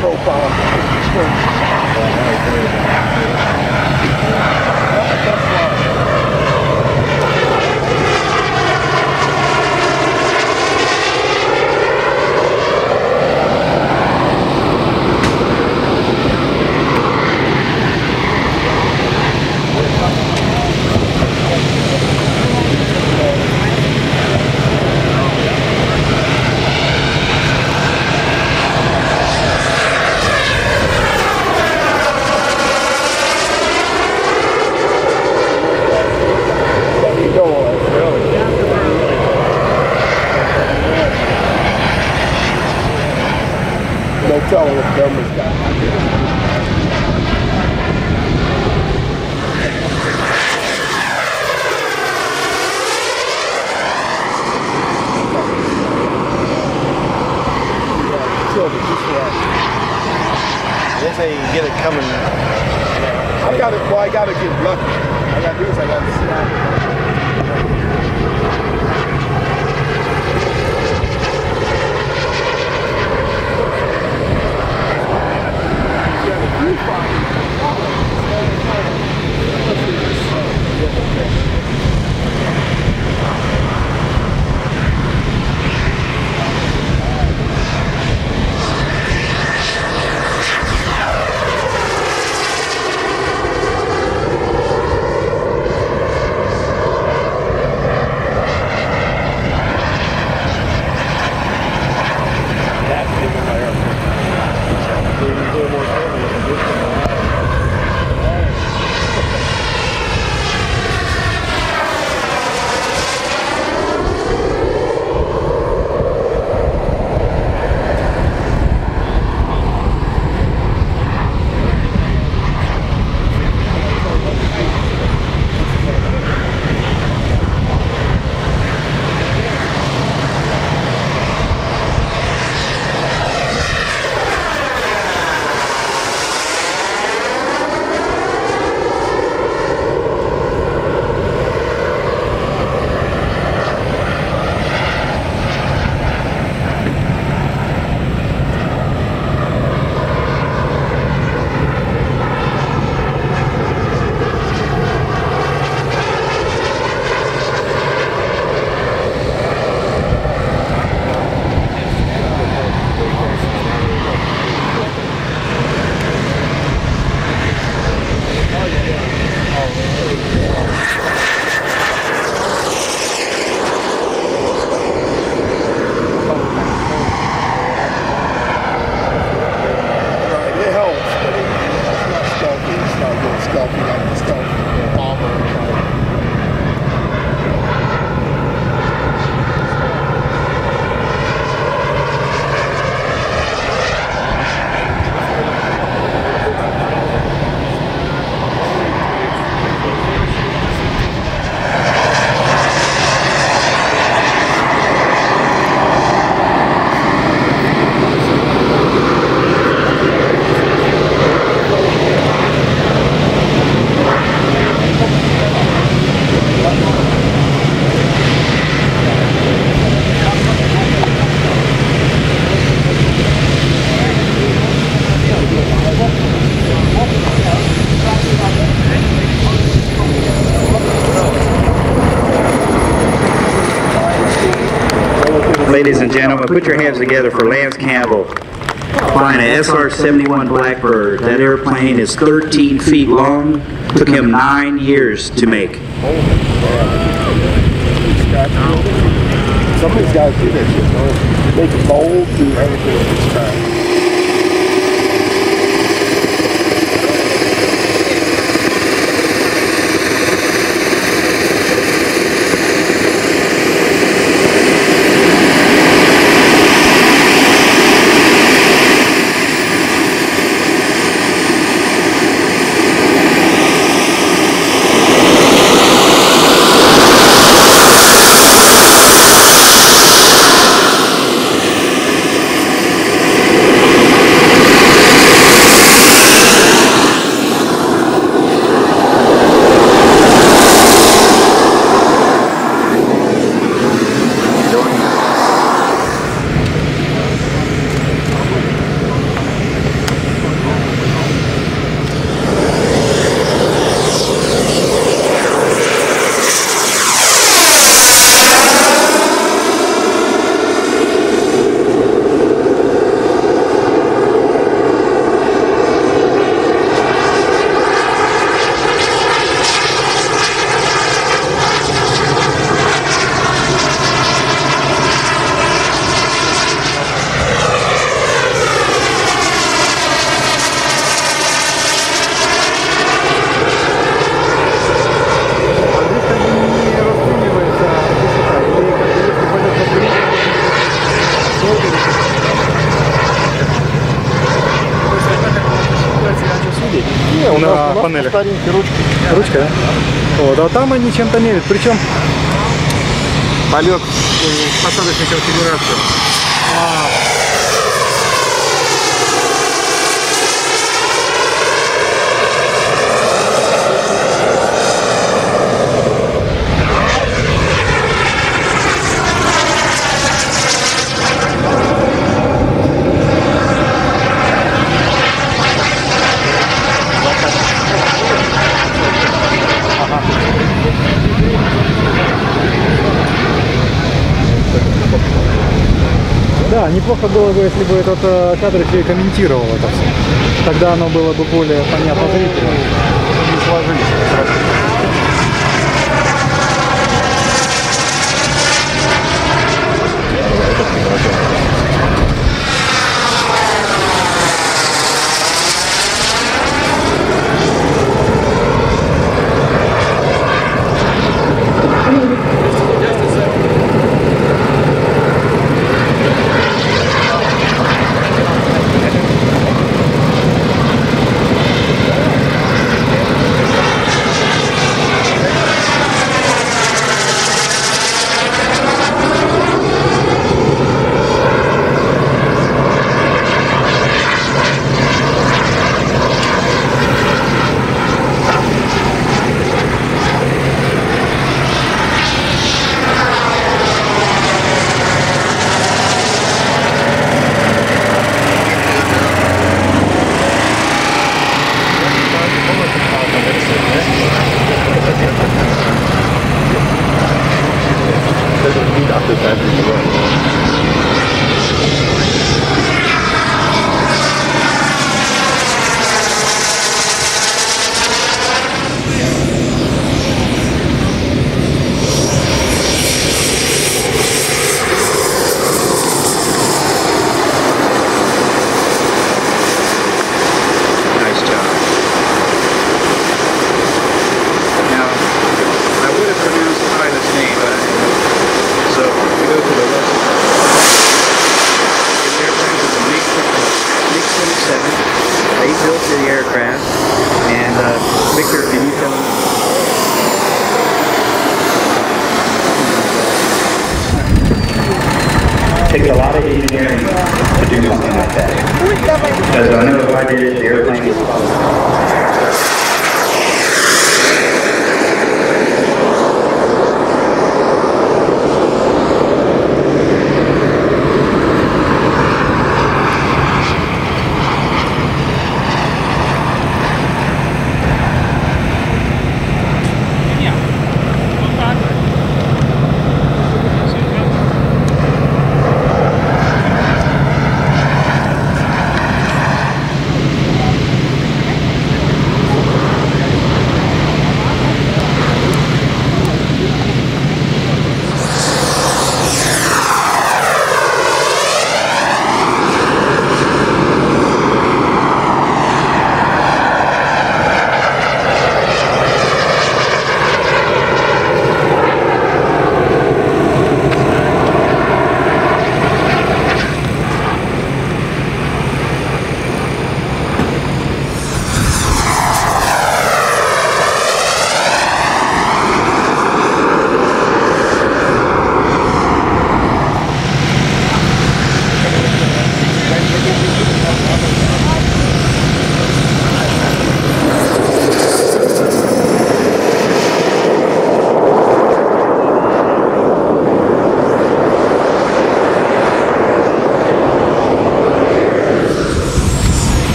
profile. Put your hands together for Lance Campbell flying an SR-71 Blackbird. That airplane is 13 feet long. Took him nine years to make. Some of these guys do that shit. Make do everything at this time. мерят? Старенькие ручки. Ручка, да? Вот, а там они чем-то мерят. Причем полет э, посадочный конфигурации. А, Да, неплохо было бы, если бы этот э, кадр комментировал это все. Тогда оно было бы более понятно зрителям. Не сложились.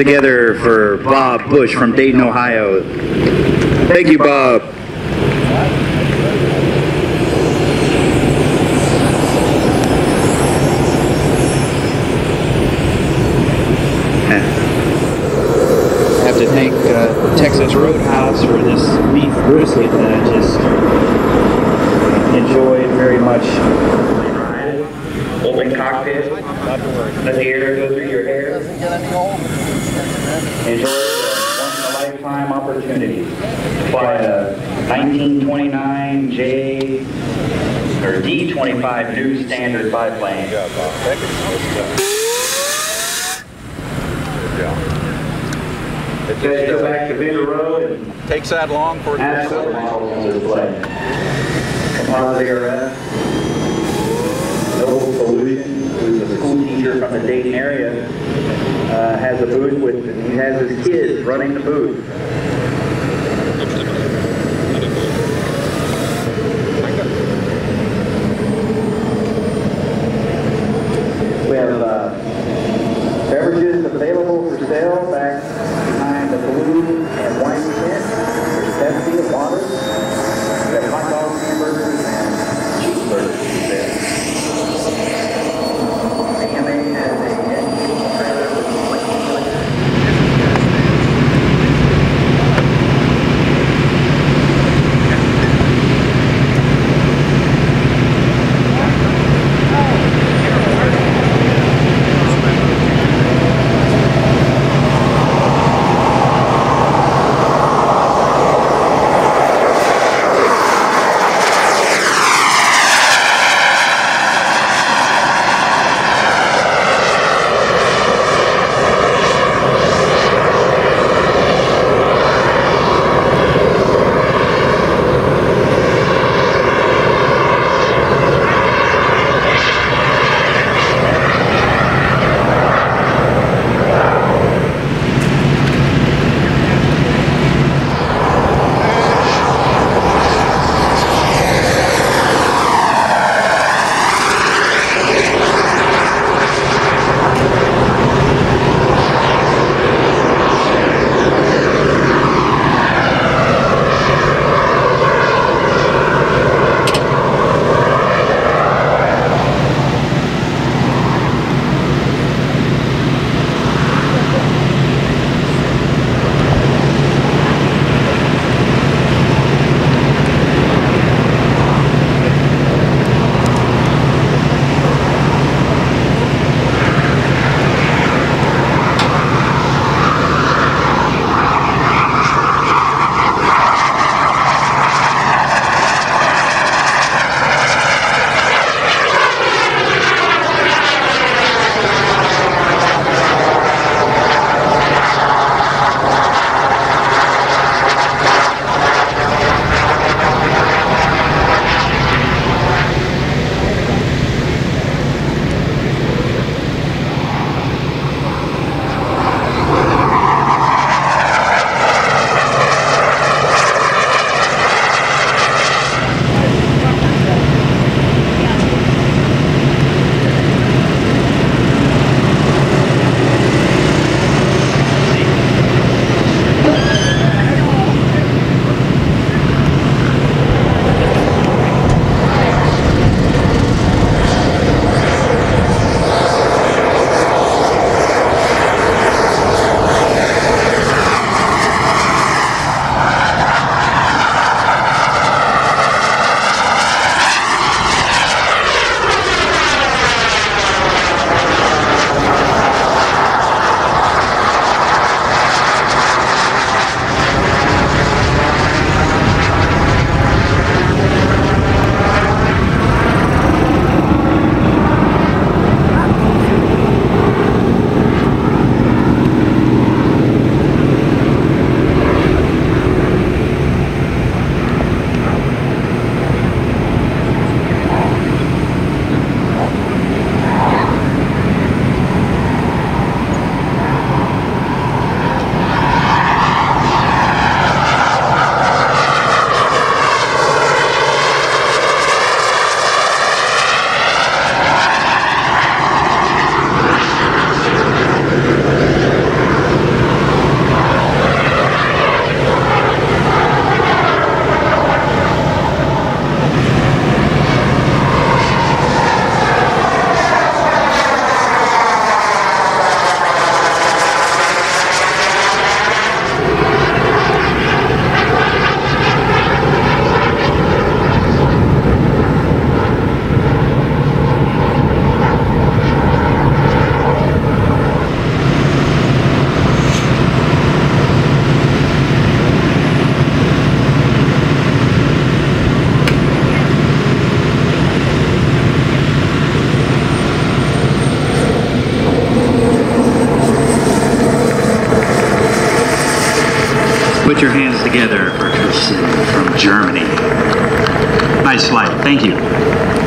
together for Bob Bush from Dayton, Ohio. Thank you, Bob. D25 new standard biplane. It Guys, go just, back to Victor Road and takes that long for it to ask models on display. Composite aircraft. Noble Solution, who's a school teacher from the Dayton area, uh, has a booth with, he has his kids running the booth. Nice flight. Thank you.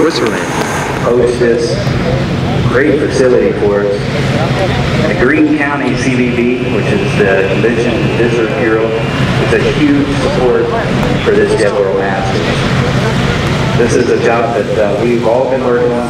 Switzerland hosts this great facility for us. The Greene County CVB, which is the Convention and Visitor Bureau, is a huge support for this Devereaux Masters. This is a job that uh, we've all been working on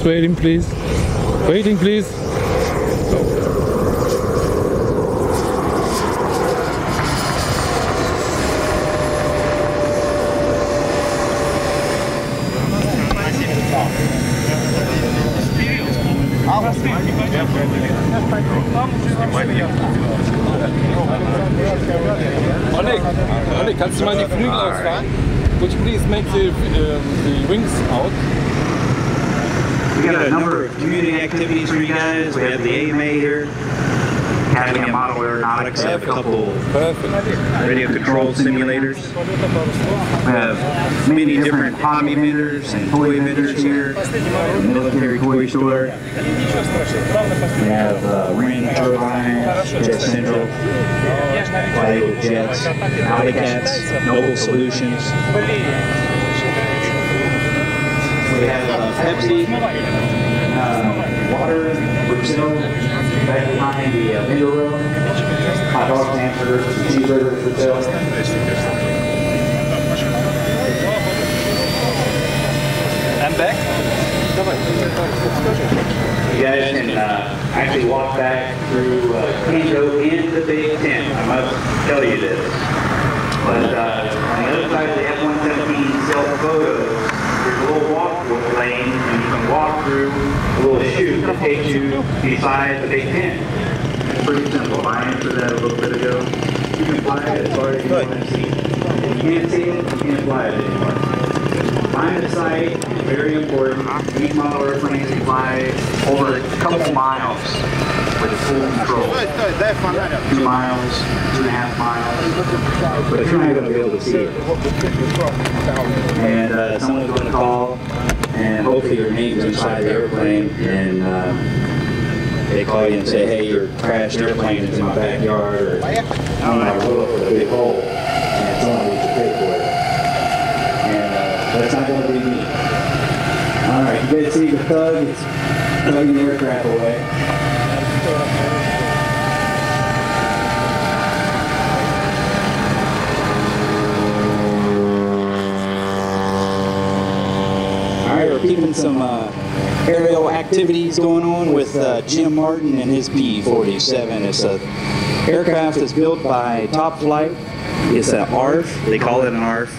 Just waiting, please. Waiting, please. Oleg, Oleg, kannst du mal die Flügel ausfahren? Would you please make the, um, the wings out? We got a number of community activities for you guys. We have the AMA here, Academy of Model Aeronautics, have a couple Perfect. radio control simulators. We have many different hobby vendors and toy vendors here. Military toy store. We have uh, Ring Turbines, Jet Central, Flight Jets, Alley Cats, Noble Solutions. We have uh, Pepsi, uh, water, Brazil, back behind the uh, vendor room. Hot dogs, hamburgers, cheeseburgers, Brazil. I'm back. You guys can uh, actually walk back through, uh, can't in the Big Tent, I must tell you this. But uh, on the other side of the F-117 self-photo, there's a little walk lane, and you can walk through a little chute that takes you beside the Big Tent. It's pretty simple, I answered that a little bit ago. You can fly it as far as you want to see. If you can't see it, you can't fly it anymore. Line of sight, very important. These model airplanes fly over a couple miles with full control. Two miles, two and a half miles, but you're not going to be able to see it. And uh, someone's going to call, and hopefully your name's inside the airplane, and uh, they call you and say, hey, your crashed airplane is in my backyard, or I'm going to for the big hole, and it's only to pay for it. And uh, that's not going to be me. All right, you guys see the thug? It's tugging the aircraft away. We're keeping some uh, aerial activities going on with uh, Jim Martin and his P-47. It's a aircraft that's built by Top Flite. It's an ARF. They call it an ARF.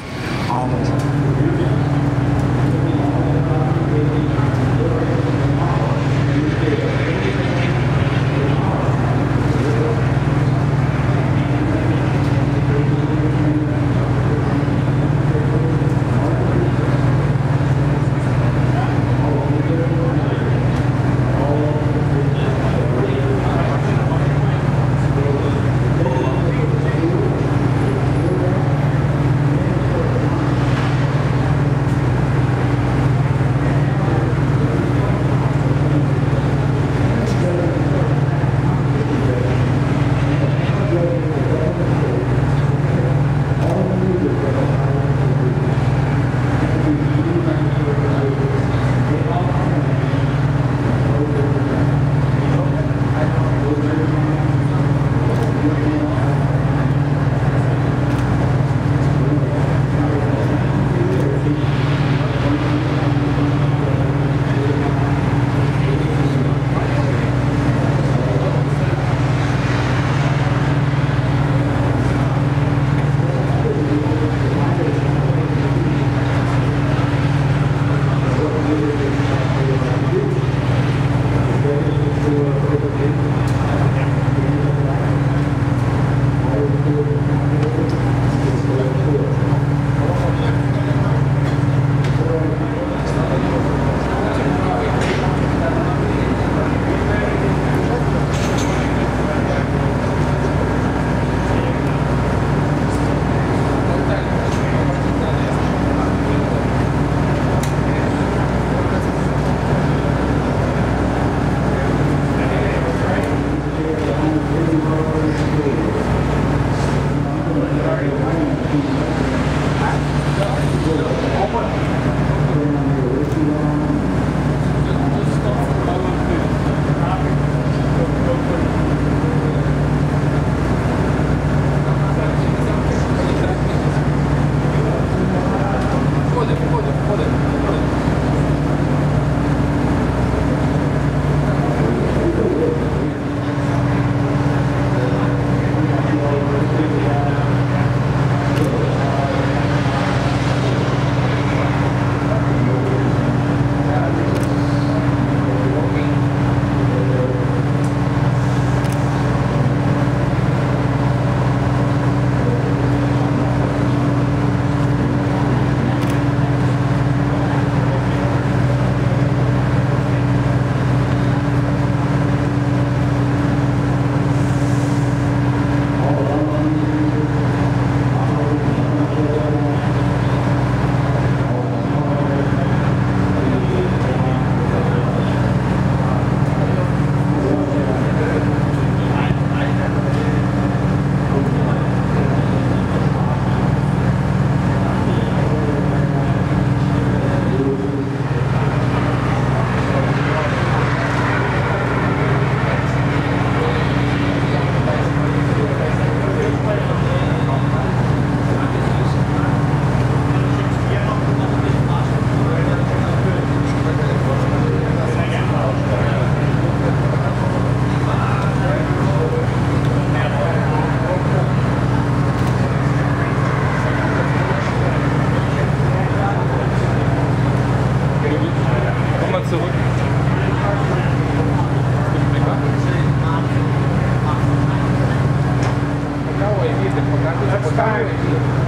It's tired of.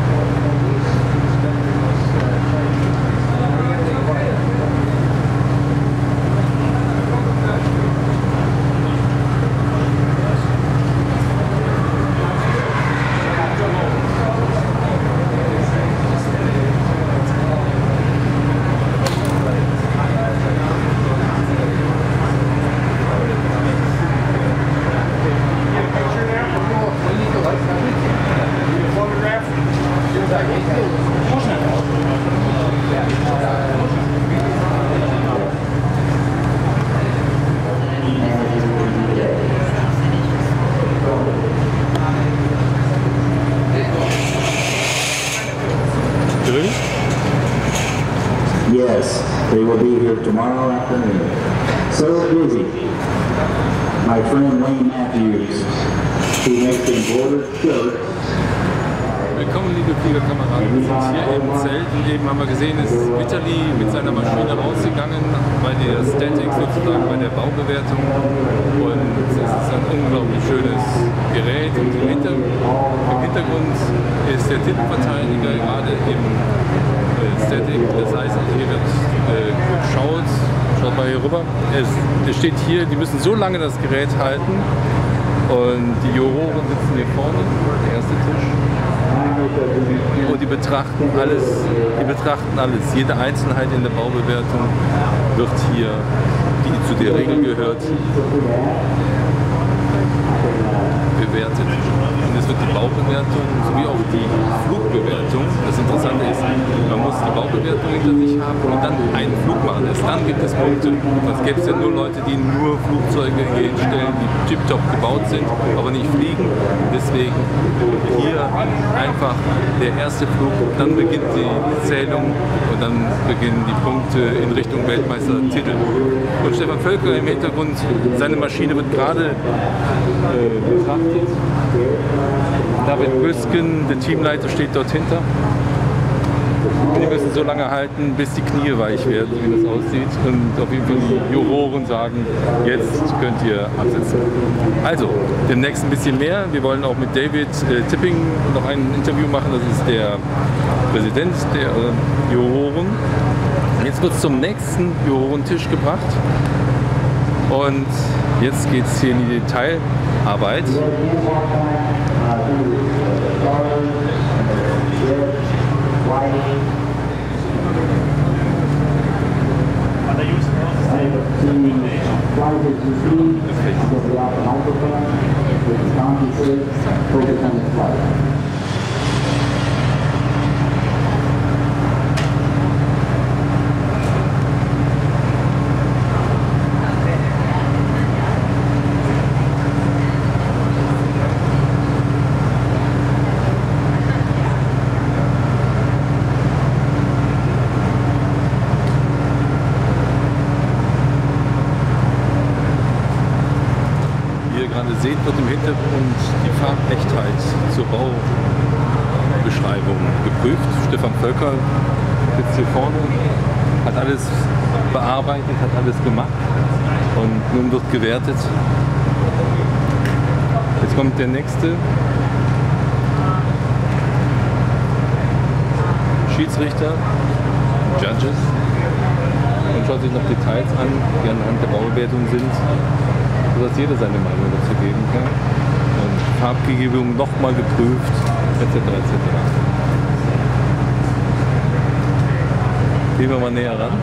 Betrachten alles, die betrachten alles. Jede Einzelheit in der Baubewertung wird hier, die zu der Regel gehört, bewertet. Und es wird die Baubewertung sowie auch die Flugbewertung. Das Interessante ist, man muss die Baubewertung hinter sich haben und dann einen Flug machen. Erst dann gibt es Punkte. Sonst gäbe es ja nur Leute, die nur Flugzeuge hier hinstellen, die tiptop gebaut sind, aber nicht fliegen. Deswegen hier einfach der erste Flug, dann beginnt die Zählung und dann beginnen die Punkte in Richtung Weltmeistertitel. Und Stefan Völker im Hintergrund, seine Maschine wird gerade äh, betrachtet. David Büsken, der Teamleiter, steht dort hinter. Die müssen so lange halten, bis die Knie weich werden, wie das aussieht. Und auf jeden Fall die Juroren sagen, jetzt könnt ihr absetzen. Also, demnächst ein bisschen mehr. Wir wollen auch mit David äh, Tipping noch ein Interview machen. Das ist der Präsident der äh, Juroren. Jetzt wird es zum nächsten Jurorentisch gebracht. Und jetzt geht es hier in die Detailarbeit. Focus on the flight. Wie seht, wird im Hintergrund die Farbechtheit zur Baubeschreibung geprüft. Stefan Völker sitzt hier vorne, hat alles bearbeitet, hat alles gemacht und nun wird gewertet. Jetzt kommt der nächste Schiedsrichter, Judges und schaut sich noch Details an, die anhand der Baubewertung sind sodass jeder seine Meinung dazu geben kann. Und Farbgebung nochmal geprüft, etc. etc. Gehen wir mal näher ran.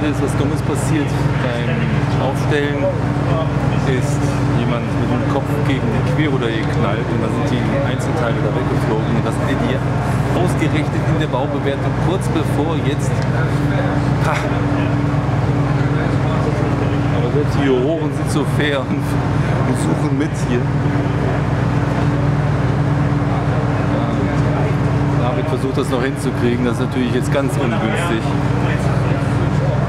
Gerade ist was Dummes passiert beim Aufstellen, ist jemand mit dem Kopf gegen die Querruder geknallt und da sind die Einzelteile da weggeflogen. Und das seht ihr ausgerechnet in der Baubewertung kurz bevor jetzt. Ha. Aber selbst die Juroren sind so fair und suchen mit hier. David versucht das noch hinzukriegen, das ist natürlich jetzt ganz ungünstig.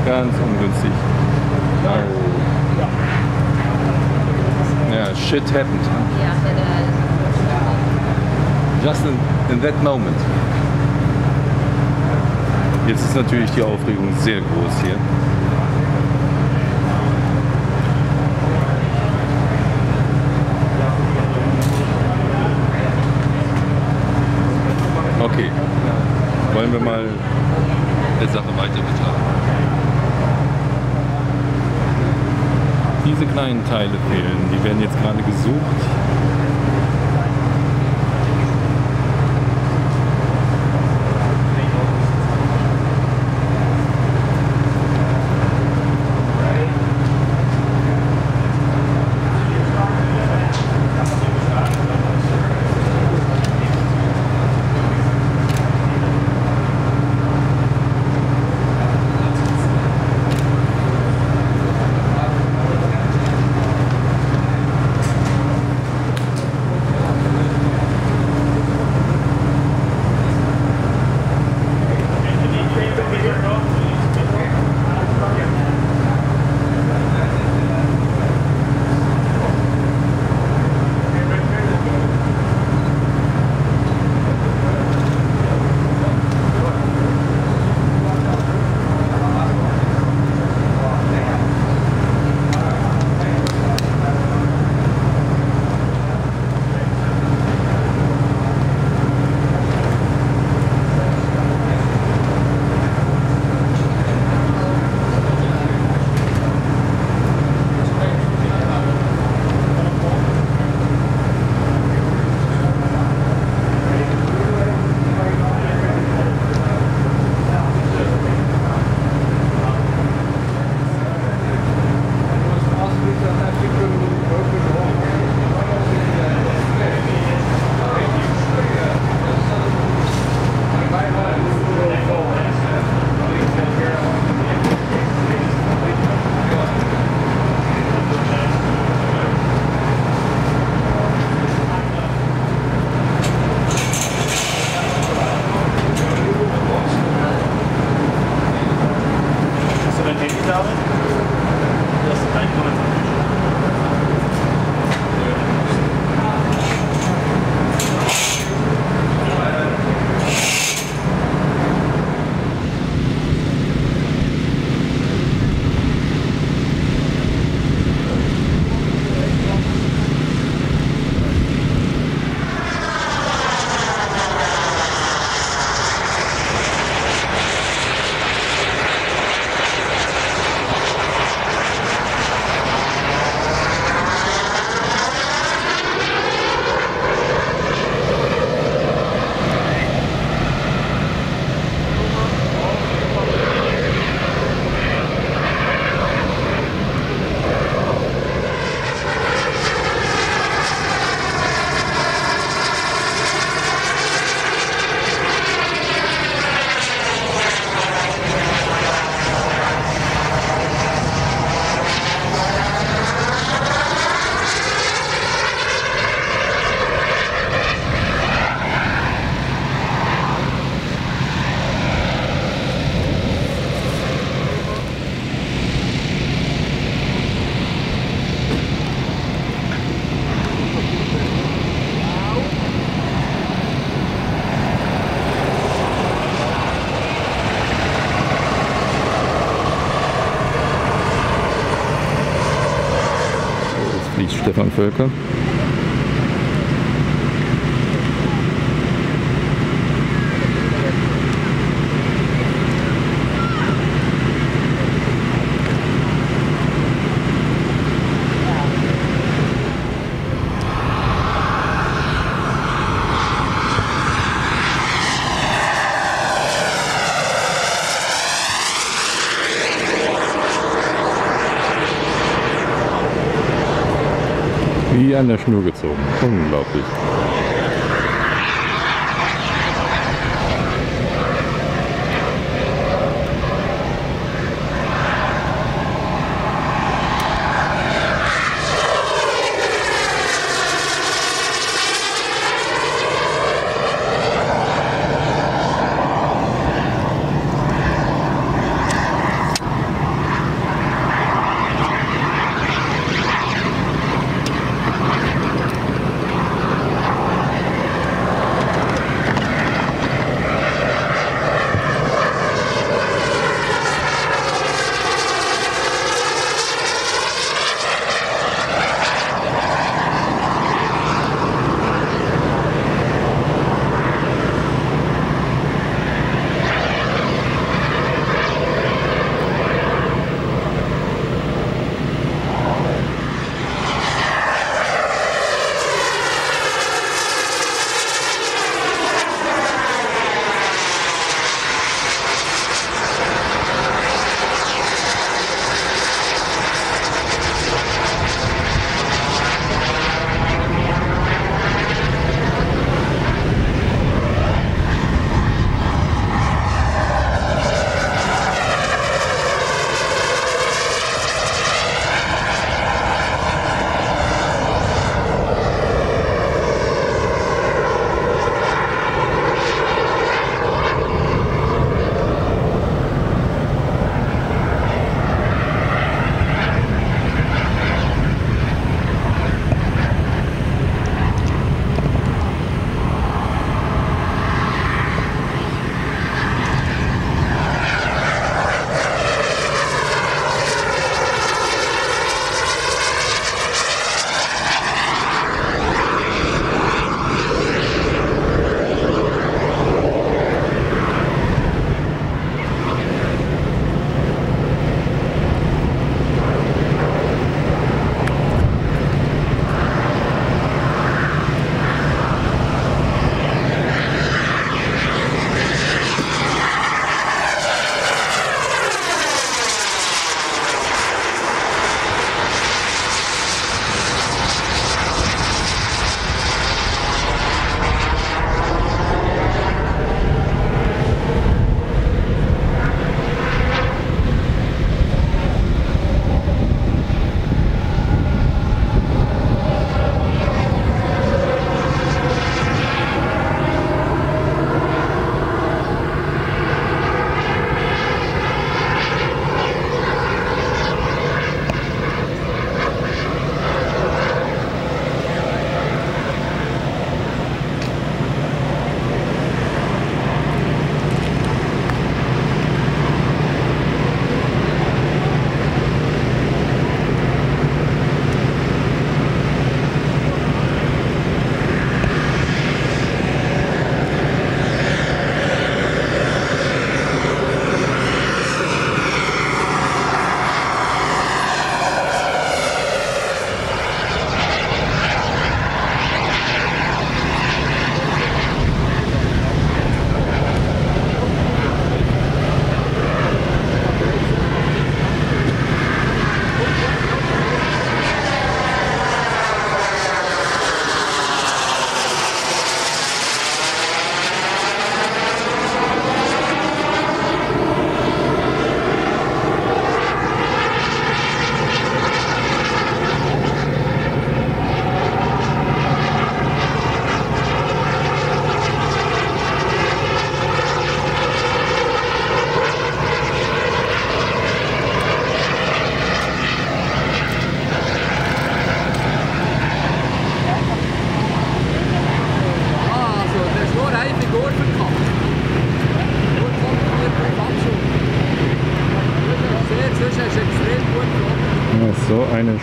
Ganz ungünstig. Ja, shit happened. Just in, in that moment. Jetzt ist natürlich die Aufregung sehr groß hier. Okay, wollen wir mal der Sache weiter betrachten. Diese kleinen Teile fehlen, die werden jetzt gerade gesucht. An der Schnur gezogen. Unglaublich.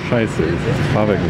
Scheiße ist. Das Fahrwerk